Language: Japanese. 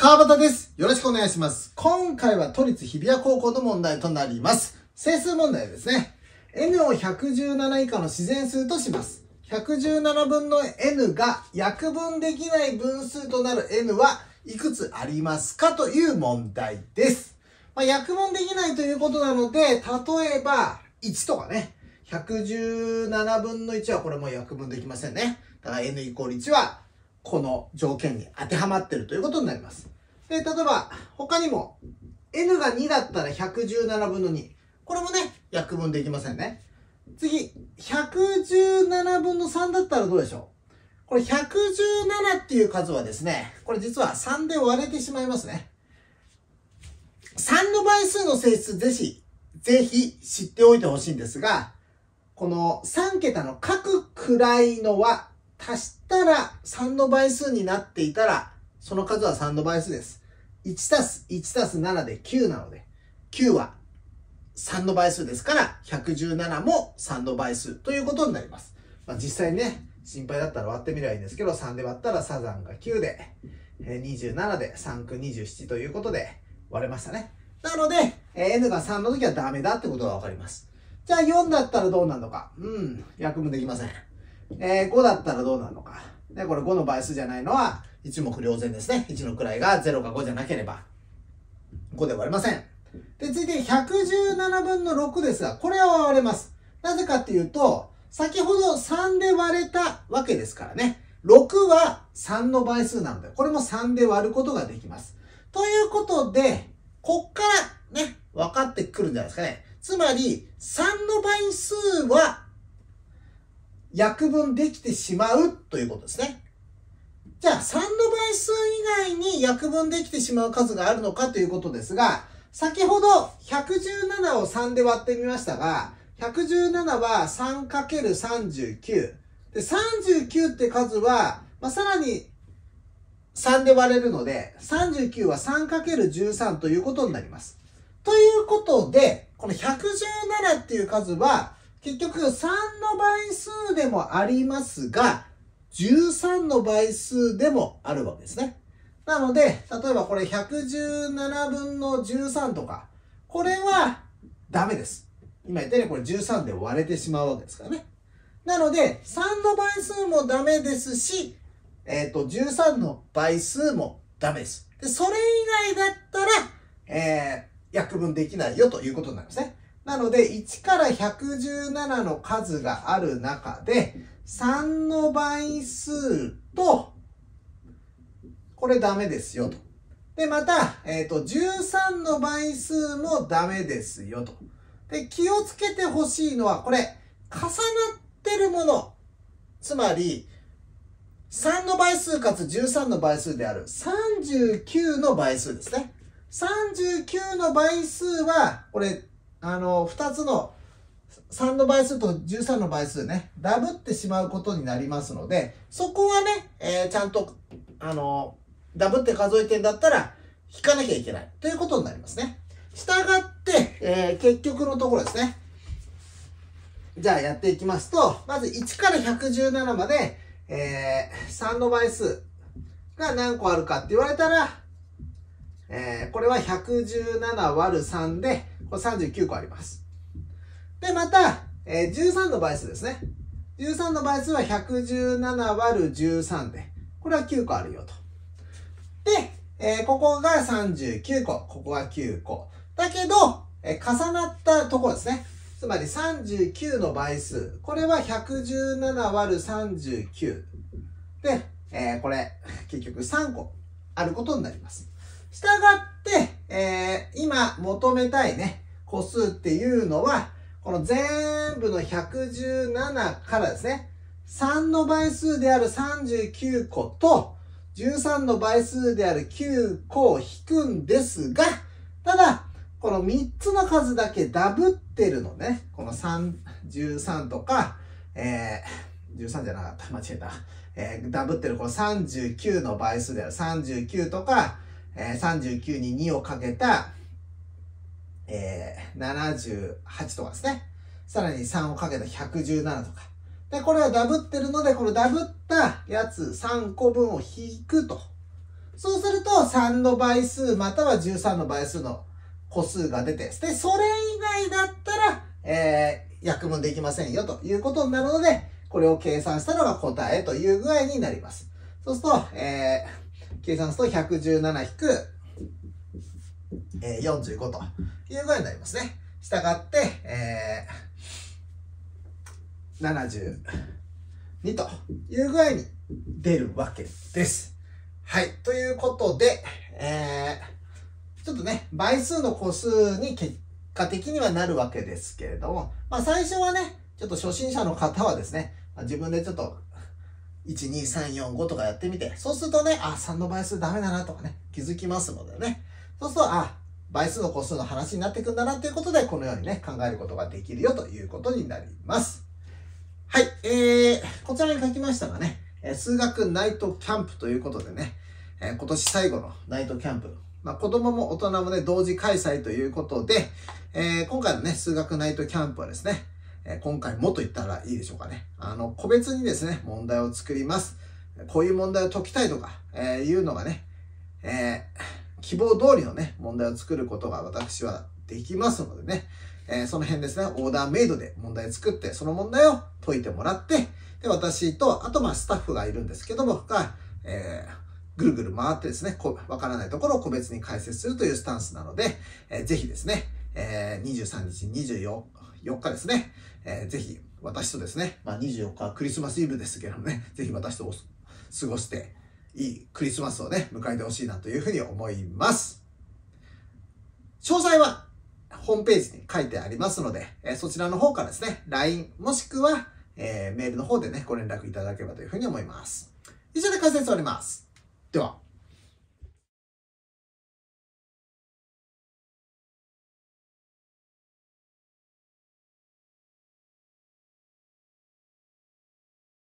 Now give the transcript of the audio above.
川端です。よろしくお願いします。今回は都立日比谷高校の問題となります。整数問題ですね。n を117以下の自然数とします。117分の n が約分できない分数となる n はいくつありますかという問題です。まあ、約分できないということなので、例えば1とかね、117分の1はこれも約分できませんね。だから n イコール1はこの条件に当てはまってるということになります。で、例えば、他にも、n が2だったら117分の2。これもね、約分できませんね。次、117分の3だったらどうでしょう？これ117っていう数はですね、これ実は3で割れてしまいますね。3の倍数の性質ぜひ、ぜひ知っておいてほしいんですが、この3桁の各くらいのは足したら3の倍数になっていたら、その数は3の倍数です。1たす1たす7で9なので、9は3の倍数ですから、117も3の倍数ということになります。まあ、実際ね、心配だったら割ってみればいいんですけど、3で割ったらサザンが9で、27で3区27ということで割れましたね。なので、n が3の時はダメだってことがわかります。じゃあ4だったらどうなるのか。うん、約分できません。えー5だったらどうなるのか。ね、これ5の倍数じゃないのは一目瞭然ですね。1の位が0か5じゃなければ5で割れません。で、続いて117分の6ですが、これは割れます。なぜかっていうと、先ほど3で割れたわけですからね。6は3の倍数なので、これも3で割ることができます。ということで、こっからね、分かってくるんじゃないですかね。つまり、3の倍数は約分できてしまうということですね。じゃあ、3の倍数以外に約分できてしまう数があるのかということですが、先ほど117を3で割ってみましたが、117は 3×39。で、39って数は、まあ、さらに3で割れるので、39は 3×13 ということになります。ということで、この117っていう数は、結局3の倍数でもありますが、13の倍数でもあるわけですね。なので、例えばこれ117分の13とか、これはダメです。今言ったようにこれ13で割れてしまうわけですからね。なので、3の倍数もダメですし、えっ、と、13の倍数もダメです。で、それ以外だったら、えー、約分できないよということになりますね。なので、1から117の数がある中で、3の倍数と、これダメですよと。で、また、えっ、と、13の倍数もダメですよと。で、気をつけてほしいのは、これ、重なってるもの。つまり、3の倍数かつ13の倍数である39の倍数ですね。39の倍数は、これ、あの、2つの3の倍数と13の倍数ね、ダブってしまうことになりますので、そこはね、えーちゃんと、あの、ダブって数えてんだったら、引かなきゃいけないということになりますね。したがって、えー結局のところですね。じゃあやっていきますと、まず1から117まで、えー3の倍数が何個あるかって言われたら、ーこれは117割る3で、これ39個あります。で、また、えー13の倍数ですね。13の倍数は117割る13で、これは9個あるよと。で、えーここが39個、ここが9個。だけど、えー重なったところですね。つまり39の倍数。これは117割る39。で、えーこれ、結局3個あることになります。したがっ、えー今求めたいね、個数っていうのは、この全部の117からですね、3の倍数である39個と、13の倍数である9個を引くんですが、ただ、この3つの数だけダブってるのね。この3、13とか、えー、13じゃなかった。間違えた。えーダブってるこの39の倍数である39とか、え39に2をかけた、えー78とかですね。さらに3をかけた117とか。で、これはダブってるので、このダブったやつ3個分を引くと。そうすると3の倍数または13の倍数の個数が出て、で、それ以外だったら、えー、約分できませんよということになるので、これを計算したのが答えという具合になります。そうすると、えー、計算すると117引く、えー、45という具合になりますね。したがって、えー、72という具合に出るわけです。はい。ということで、えー、ちょっとね、倍数の個数に結果的にはなるわけですけれども、まあ最初はね、ちょっと初心者の方はですね、自分でちょっと、1、2、3、4、5とかやってみて、そうするとね、あ、3の倍数ダメだなとかね、気づきますのでね、そうすると、あ、倍数の個数の話になってくんだなということで、このようにね、考えることができるよということになります。はい、えー、こちらに書きましたがね、数学ナイトキャンプということでね、え今年最後のナイトキャンプ。まあ、子供も大人もね、同時開催ということで、えー、今回のね、数学ナイトキャンプはですね、え今回もと言ったらいいでしょうかね。あの、個別にですね、問題を作ります。こういう問題を解きたいとか、えー、いうのがね、えー、希望通りのね、問題を作ることが私はできますのでね、えー、その辺ですね、オーダーメイドで問題作って、その問題を解いてもらって、で、私と、あとまあスタッフがいるんですけども、が、えー、ぐるぐる回ってですね、わからないところを個別に解説するというスタンスなので、えー、ぜひですね、えー、23日、24 4日ですね、えー、ぜひ私とですね、まあ、24日クリスマスイブですけどもね、ぜひ私と過ごして、いいクリスマスをね、迎えてほしいなというふうに思います。詳細はホームページに書いてありますので、えー、そちらの方からですね、LINE もしくは、えー、メールの方でね、ご連絡いただければというふうに思います。以上で解説終わります。では。